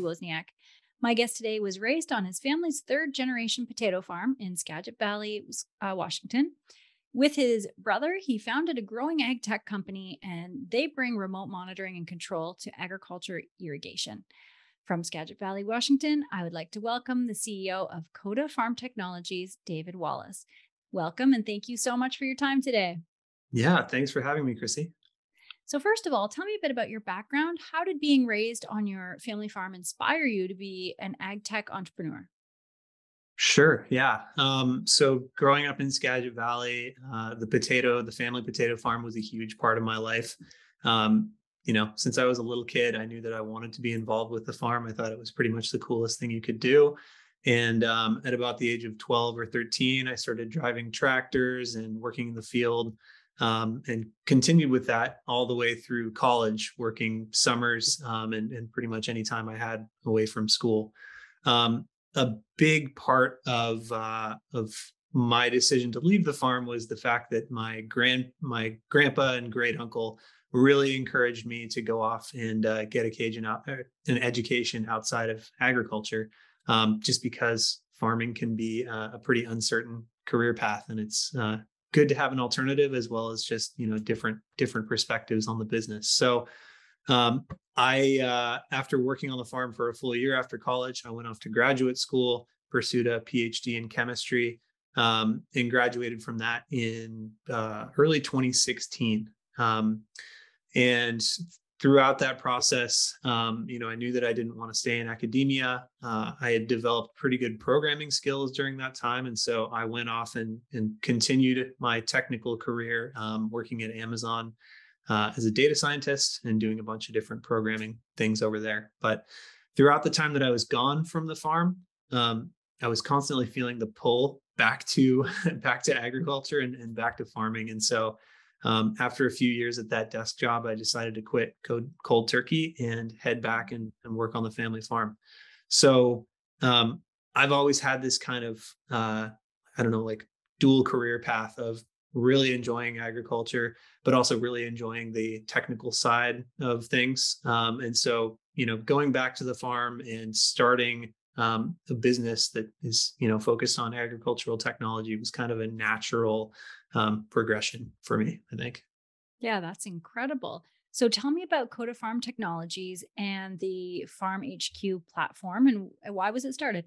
Wozniak. My guest today was raised on his family's third generation potato farm in Skagit Valley, uh, Washington. With his brother, he founded a growing ag tech company and they bring remote monitoring and control to agriculture irrigation. From Skagit Valley, Washington, I would like to welcome the CEO of Coda Farm Technologies, David Wallace. Welcome and thank you so much for your time today. Yeah, thanks for having me, Chrissy. So, first of all, tell me a bit about your background. How did being raised on your family farm inspire you to be an ag tech entrepreneur? Sure. Yeah. Um, so growing up in Skagit Valley, uh, the potato, the family potato farm was a huge part of my life. Um, you know, since I was a little kid, I knew that I wanted to be involved with the farm. I thought it was pretty much the coolest thing you could do. And um, at about the age of 12 or 13, I started driving tractors and working in the field um, and continued with that all the way through college, working summers um, and, and, pretty much any time I had away from school. Um, a big part of uh, of my decision to leave the farm was the fact that my grand my grandpa and great uncle really encouraged me to go off and uh, get a Cajun out, uh, an education outside of agriculture, um, just because farming can be uh, a pretty uncertain career path, and it's uh, good to have an alternative as well as just you know different different perspectives on the business. So um, I, uh, after working on the farm for a full year after college, I went off to graduate school, pursued a PhD in chemistry, um, and graduated from that in uh, early 2016. Um, and throughout that process, um, you know, I knew that I didn't want to stay in academia. Uh, I had developed pretty good programming skills during that time, and so I went off and, and continued my technical career um, working at Amazon uh, as a data scientist and doing a bunch of different programming things over there. But throughout the time that I was gone from the farm, um, I was constantly feeling the pull back to back to agriculture and, and back to farming. And so um, after a few years at that desk job, I decided to quit cold, cold turkey and head back and, and, work on the family farm. So um, I've always had this kind of, uh, I don't know, like dual career path of really enjoying agriculture, but also really enjoying the technical side of things. Um, and so, you know, going back to the farm and starting um, a business that is, you know, focused on agricultural technology was kind of a natural um, progression for me, I think. Yeah, that's incredible. So tell me about Coda Farm Technologies and the Farm HQ platform and why was it started?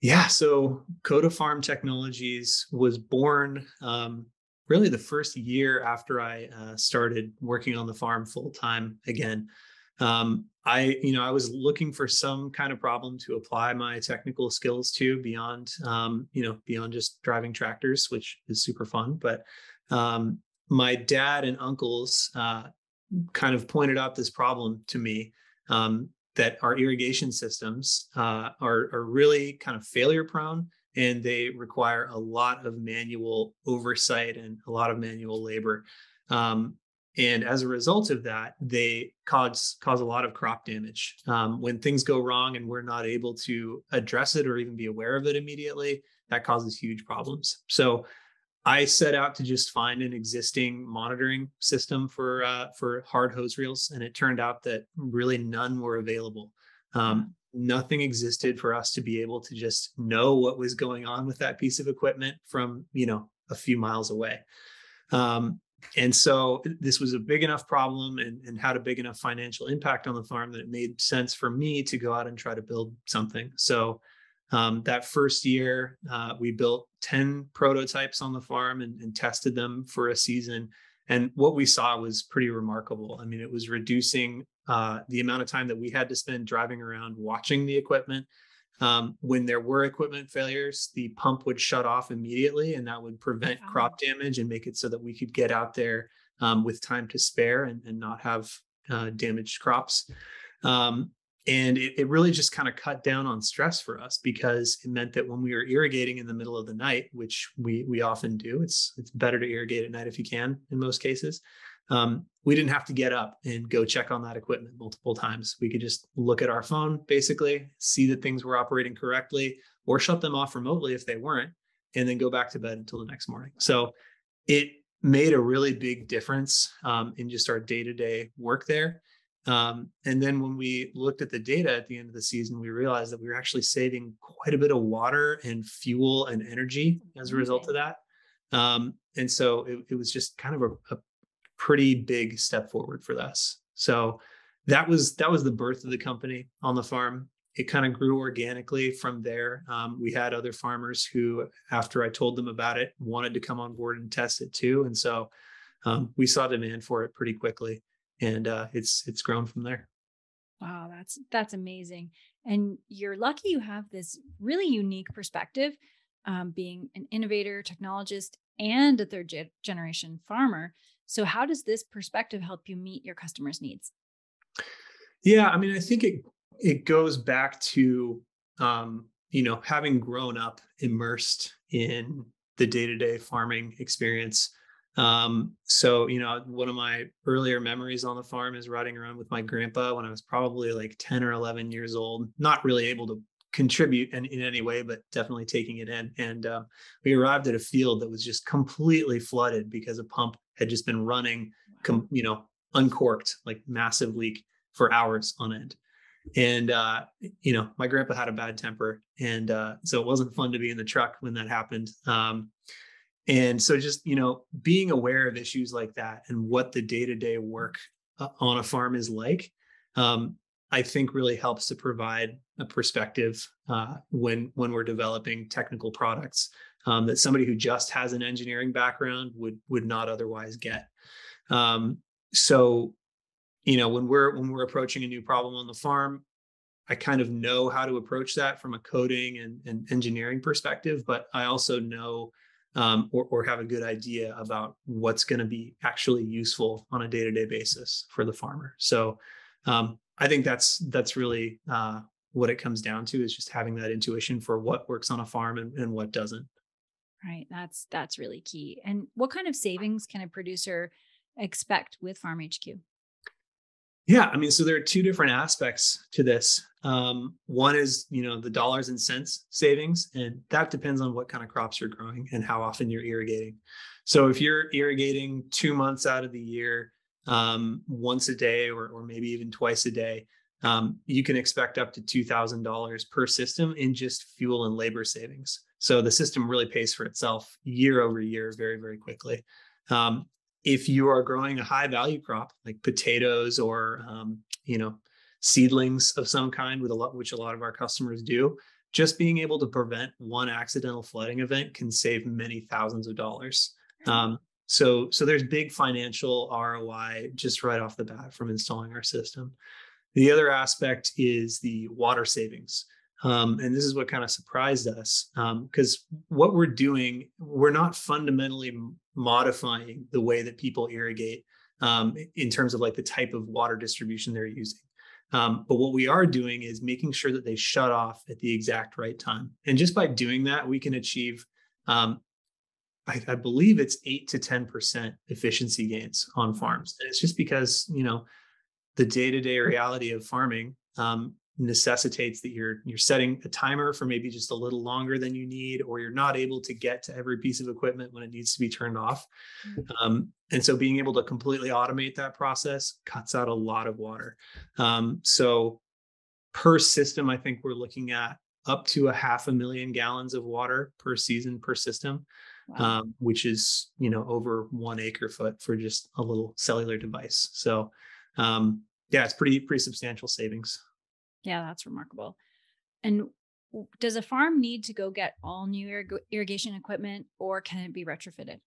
Yeah, so Coda Farm Technologies was born um, really the first year after I uh, started working on the farm full time again. Um, I, you know, I was looking for some kind of problem to apply my technical skills to beyond, um, you know, beyond just driving tractors, which is super fun. But um, my dad and uncles uh, kind of pointed out this problem to me um, that our irrigation systems uh, are, are really kind of failure prone and they require a lot of manual oversight and a lot of manual labor. Um, and as a result of that, they cause cause a lot of crop damage. Um, when things go wrong and we're not able to address it or even be aware of it immediately, that causes huge problems. So I set out to just find an existing monitoring system for uh, for hard hose reels, and it turned out that really none were available. Um, nothing existed for us to be able to just know what was going on with that piece of equipment from you know a few miles away. Um, and so this was a big enough problem and, and had a big enough financial impact on the farm that it made sense for me to go out and try to build something. So um, that first year, uh, we built 10 prototypes on the farm and, and, tested them for a season. And what we saw was pretty remarkable. I mean, it was reducing uh, the amount of time that we had to spend driving around watching the equipment. Um, when there were equipment failures, the pump would shut off immediately, and that would prevent wow. crop damage and make it so that we could get out there um, with time to spare and, and not have uh, damaged crops. Um, and it, it really just kind of cut down on stress for us because it meant that when we were irrigating in the middle of the night which we we often do it's it's better to irrigate at night if you can in most cases um, we didn't have to get up and go check on that equipment multiple times. We could just look at our phone basically see that things were operating correctly or shut them off remotely if they weren't and then go back to bed until the next morning. So it made a really big difference um, in just our day-to-day work there. Um, and then when we looked at the data at the end of the season, we realized that we were actually saving quite a bit of water and fuel and energy as a result of that. Um, and so it, it, was just kind of a, a, pretty big step forward for us. So that was that was the birth of the company on the farm. It kind of grew organically from there. Um, we had other farmers who, after I told them about it, wanted to come on board and test it too. And so um, we saw demand for it pretty quickly and uh, it's it's grown from there. Wow, that's that's amazing. And you're lucky you have this really unique perspective, um, being an innovator, technologist, and a third ge- generation farmer. So, how does this perspective help you meet your customers' needs? Yeah, I mean, I think it it goes back to um, you know having grown up immersed in the day to day farming experience. Um, so, you know, one of my earlier memories on the farm is riding around with my grandpa when I was probably like 10 or 11 years old, not really able to contribute in, in any way, but definitely taking it in. And uh, we arrived at a field that was just completely flooded because a pump had just been running, com- you know, uncorked, like massive leak for hours on end. And, uh, you know, my grandpa had a bad temper. And uh, so it wasn't fun to be in the truck when that happened. Um, and so just, you know, being aware of issues like that and what the day-to-day work uh, on a farm is like, um, I think really helps to provide perspective uh, when when we're developing technical products um, that somebody who just has an engineering background would would not otherwise get. Um, so, you know, when we're when we're approaching a new problem on the farm, I kind of know how to approach that from a coding and, and engineering perspective, but I also know um, or, or have a good idea about what's going to be actually useful on a day-to-day basis for the farmer. So um, I think that's that's really uh, what it comes down to is just having that intuition for what works on a farm and, and what doesn't. Right. That's that's really key. And what kind of savings can a producer expect with Farm HQ? Yeah, I mean, so there are two different aspects to this. Um, one is, you know, the dollars and cents savings, and that depends on what kind of crops you're growing and how often you're irrigating. So if you're irrigating two months out of the year, um, once a day or, or maybe even twice a day, um, you can expect up to $2,000 per system in just fuel and labor savings. So the system really pays for itself year over year very, very quickly. Um, if you are growing a high value crop like potatoes or um, you know seedlings of some kind with a lot which a lot of our customers do just being able to prevent one accidental flooding event can save many thousands of dollars um, so so there's big financial roi just right off the bat from installing our system the other aspect is the water savings um, and this is what kind of surprised us because um, what we're doing, we're not fundamentally modifying the way that people irrigate um, in terms of like the type of water distribution they're using. Um, but what we are doing is making sure that they shut off at the exact right time. And just by doing that, we can achieve, um, I, I believe it's eight to 10% efficiency gains on farms. And it's just because, you know, the day to day reality of farming um, necessitates that you're you're setting a timer for maybe just a little longer than you need or you're not able to get to every piece of equipment when it needs to be turned off mm-hmm. um, and so being able to completely automate that process cuts out a lot of water um, so per system i think we're looking at up to a half a million gallons of water per season per system wow. um, which is you know over one acre foot for just a little cellular device so um, yeah it's pretty pretty substantial savings yeah, that's remarkable. And does a farm need to go get all new irrig- irrigation equipment or can it be retrofitted?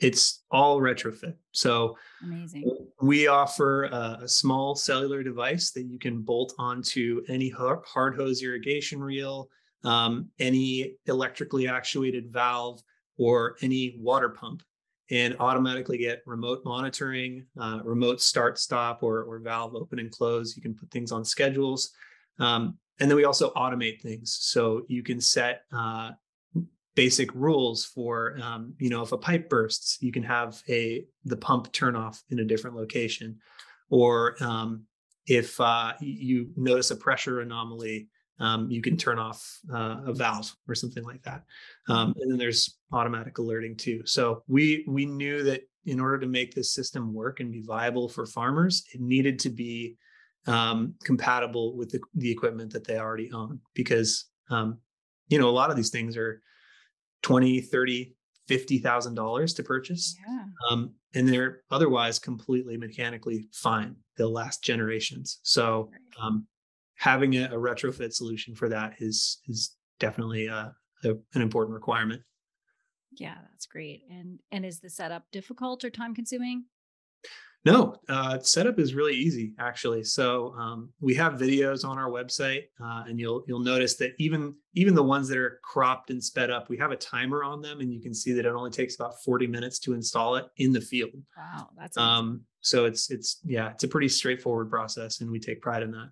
It's all retrofit. So amazing. We offer a, a small cellular device that you can bolt onto any hard hose irrigation reel, um, any electrically actuated valve, or any water pump and automatically get remote monitoring, uh, remote start stop or, or valve open and close. You can put things on schedules. Um, and then we also automate things. So you can set uh, basic rules for, um, you know, if a pipe bursts, you can have a the pump turn off in a different location. Or um, if uh, you notice a pressure anomaly, um, you can turn off uh, a valve or something like that. Um, and then there's automatic alerting too. So we we knew that in order to make this system work and be viable for farmers, it needed to be um, compatible with the, the equipment that they already own because um, you know a lot of these things are 20 30 fifty thousand dollars to purchase Yeah. um, and they're otherwise completely mechanically fine they'll last generations so um, having a, a retrofit solution for that is is definitely uh, a, an important requirement Yeah, that's great. And and is the setup difficult or time consuming? No, uh, setup is really easy actually. So um, we have videos on our website, uh, and you'll you'll notice that even even the ones that are cropped and sped up, we have a timer on them, and you can see that it only takes about forty minutes to install it in the field. Wow, that's. Um, so it's it's yeah, it's a pretty straightforward process, and we take pride in that.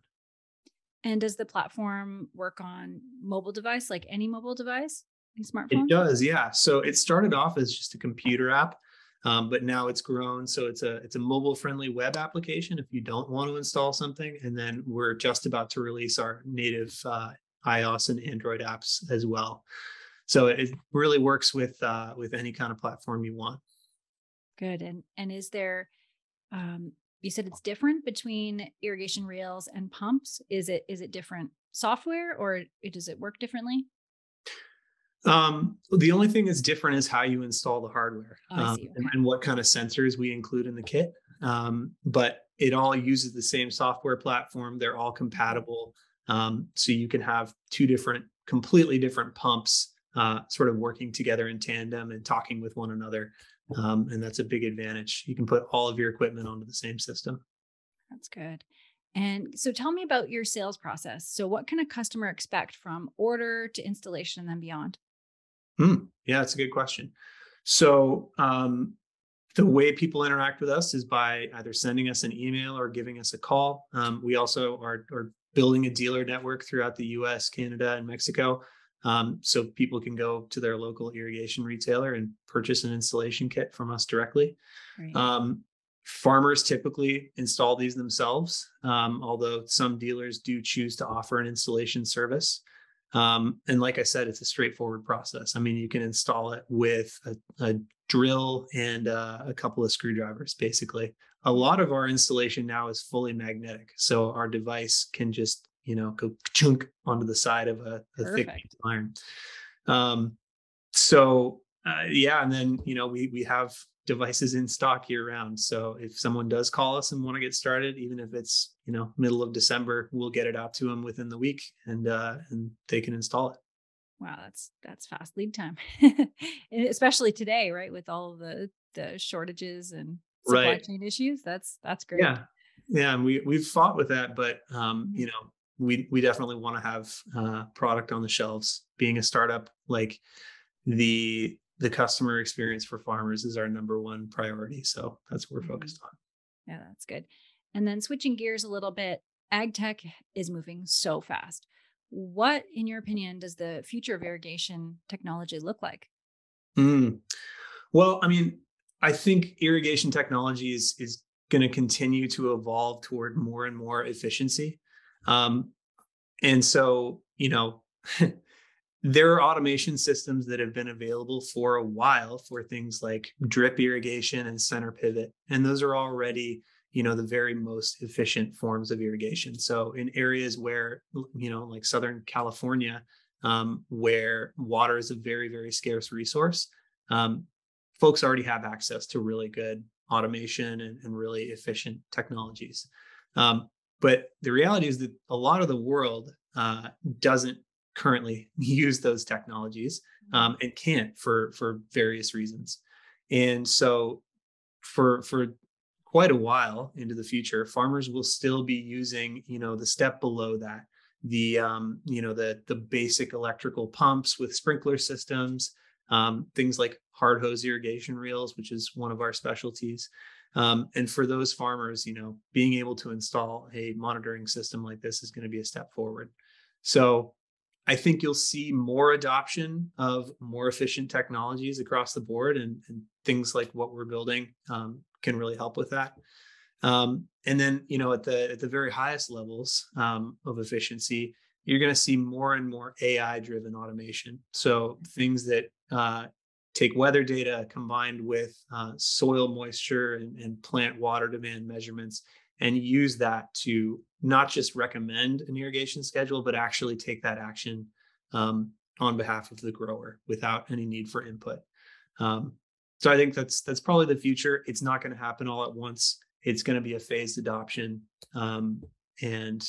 And does the platform work on mobile device like any mobile device? Any smartphone? It does, yeah. So it started off as just a computer app, um, but now it's grown. So it's a it's a mobile friendly web application if you don't want to install something. And then we're just about to release our native uh, iOS and Android apps as well. So it really works with uh, with any kind of platform you want. Good. And and is there um you said it's different between irrigation reels and pumps. Is it is it different software or does it work differently? Um, the only thing that's different is how you install the hardware Oh, um, see, and, and what kind of sensors we include in the kit. Um, but it all uses the same software platform. They're all compatible. Um, so you can have two different, completely different pumps uh, sort of working together in tandem and talking with one another. Um, and that's a big advantage. You can put all of your equipment onto the same system. That's good. And so tell me about your sales process. So what can a customer expect from order to installation and then beyond? Hmm. Yeah, that's a good question. So, um, the way people interact with us is by either sending us an email or giving us a call. Um, we also are, are building a dealer network throughout the US, Canada, and Mexico. Um, so people can go to their local irrigation retailer and purchase an installation kit from us directly. Right. Um, farmers typically install these themselves, um, although some dealers do choose to offer an installation service. Um, and like I said, it's a straightforward process. I mean, you can install it with a, a drill and uh, a couple of screwdrivers, basically. A lot of our installation now is fully magnetic. So our device can just, you know, go chunk onto the side of a, a thick Perfect. piece of iron. Um, so uh, yeah, and then you know we we have devices in stock year round. So if someone does call us and want to get started, even if it's you know middle of December, we'll get it out to them within the week, and uh, and they can install it. Wow, that's that's fast lead time. And especially today, right? With all the the shortages and supply Right. chain issues. That's that's great. Yeah, yeah, and we we've fought with that, but um, you know we we definitely want to have uh, product on the shelves. Being a startup, like the the customer experience for farmers is our number one priority. So that's what we're Mhm. focused on. Yeah, that's good. And then switching gears a little bit, ag tech is moving so fast. What, in your opinion, does the future of irrigation technology look like? Mm. Well, I mean, I think irrigation technology is is going to continue to evolve toward more and more efficiency, um, and so you know, there are automation systems that have been available for a while for things like drip irrigation and center pivot, and those are already you know the very most efficient forms of irrigation. So in areas where you know, like Southern California, um, where water is a very very scarce resource um, folks already have access to really good automation and, and really efficient technologies. Um, but the reality is that a lot of the world uh, doesn't currently use those technologies um, and can't for for various reasons. And so, for for quite a while into the future, farmers will still be using you know the step below that the um, you know the the basic electrical pumps with sprinkler systems um, things like hard hose irrigation reels, which is one of our specialties. Um, and for those farmers, you know, being able to install a monitoring system like this is going to be a step forward. So I think you'll see more adoption of more efficient technologies across the board, and, and things like what we're building um, can really help with that. Um, and then, you know, at the at the very highest levels um, of efficiency, you're going to see more and more AI driven automation. So things that uh, take weather data combined with uh, soil moisture and, and plant water demand measurements and use that to not just recommend an irrigation schedule, but actually take that action um, on behalf of the grower without any need for input. Um, so I think that's that's probably the future. It's not going to happen all at once. It's going to be a phased adoption, um, and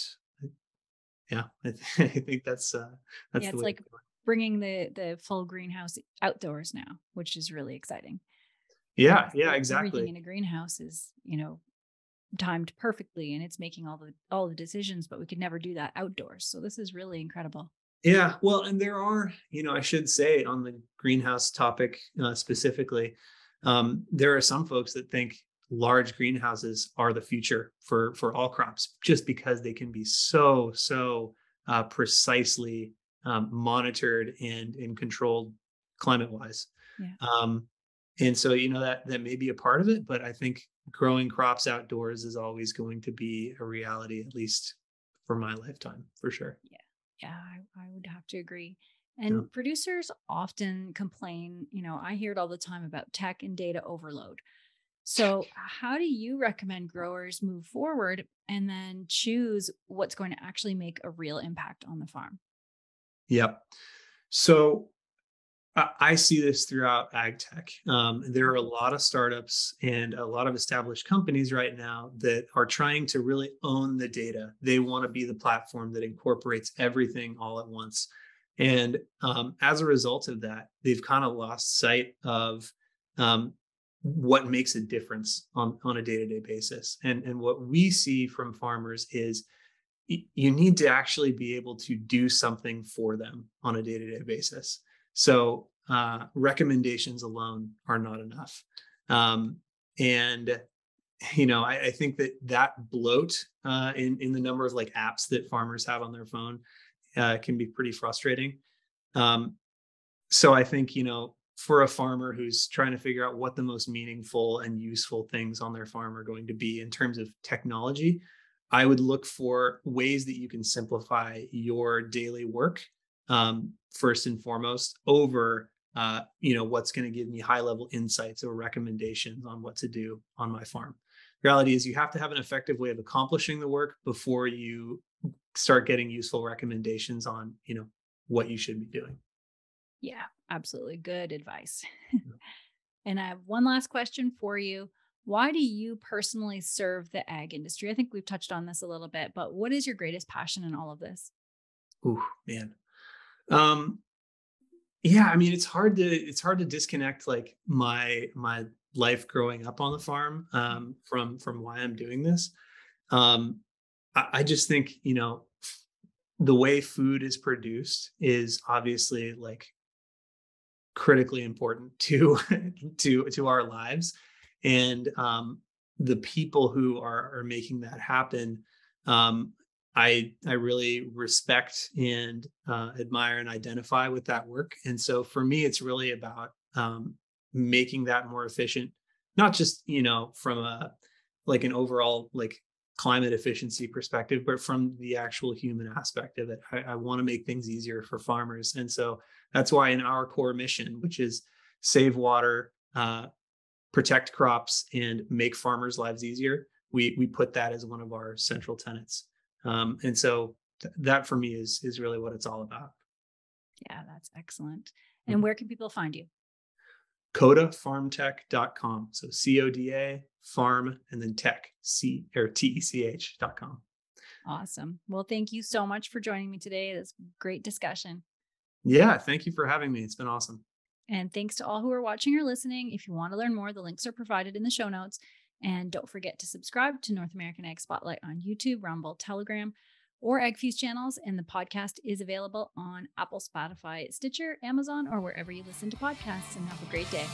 yeah, I, th- I, think that's uh, that's yeah, it's like bringing the the full greenhouse outdoors now, which is really exciting. Yeah, yeah, exactly. Everything in a greenhouse is you know timed perfectly, and it's making all the all the decisions, but we could never do that outdoors. So this is really incredible. Yeah, well, and there are, you know, I should say on the greenhouse topic uh, specifically, um, there are some folks that think large greenhouses are the future for for all crops, just because they can be so so uh, precisely um, monitored and and controlled climate wise. Yeah. Um, and so you know that that may be a part of it, but I think growing crops outdoors is always going to be a reality, at least for my lifetime, for sure. Yeah. Yeah, I, I would have to agree. And yeah. producers often complain, you know, I hear it all the time about tech and data overload. So, how do you recommend growers move forward and then choose what's going to actually make a real impact on the farm? Yep. So, I see this throughout ag tech. Um, there are a lot of startups and a lot of established companies right now that are trying to really own the data. They want to be the platform that incorporates everything all at once. And um, as a result of that, they've kind of lost sight of um, what makes a difference on, on a day to day basis. And, and what we see from farmers is you need to actually be able to do something for them on a day to day basis. So uh, recommendations alone are not enough. Um, and you know, I, I, think that that bloat uh, in in the number of like apps that farmers have on their phone uh, can be pretty frustrating. Um, so I think you know, for a farmer who's trying to figure out what the most meaningful and useful things on their farm are going to be in terms of technology, I would look for ways that you can simplify your daily work um, first and foremost over uh, you know what's going to give me high level insights or recommendations on what to do on my farm. The reality is you have to have an effective way of accomplishing the work before you start getting useful recommendations on you know what you should be doing. Yeah absolutely good advice. And i have one last question for you why do you personally serve the ag industry? I think we've touched on this a little bit but what is your greatest passion in all of this? Oh man. Um, yeah, I mean, it's hard to it's hard to disconnect like my my life growing up on the farm um, from from why I'm doing this. Um, I, I just think you know the way food is produced is obviously like critically important to to to our lives and um, the people who are are making that happen um, I I really respect and uh, admire and identify with that work. And so for me, it's really about um, making that more efficient, not just you know from a like an overall like climate efficiency perspective, but from the actual human aspect of it. I, I want to make things easier for farmers, and so that's why in our core mission, which is save water, uh, protect crops, and make farmers' lives easier, we we put that as one of our central tenets. Um, and so th- that for me is is really what it's all about. Yeah, that's excellent. And mm-hmm. where can people find you? CODAfarmtech.com. So C O D A farm and then tech C or T E C H.com. Awesome. Well, thank you so much for joining me today. This great discussion. Yeah, thank you for having me. It's been awesome. And thanks to all who are watching or listening. If you want to learn more, the links are provided in the show notes. And don't forget to subscribe to North American Ag Spotlight on YouTube, Rumble, Telegram, or AgFuse channels. And the podcast is available on Apple, Spotify, Stitcher, Amazon, or wherever you listen to podcasts. And have a great day.